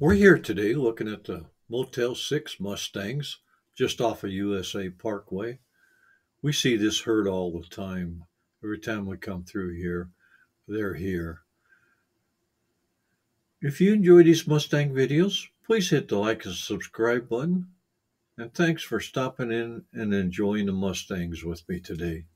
We're here today looking at the Motel 6 Mustangs just off of USA Parkway. We see this herd all the time. Every time we come through here, they're here. If you enjoy these Mustang videos, please hit the like and subscribe button. And thanks for stopping in and enjoying the Mustangs with me today.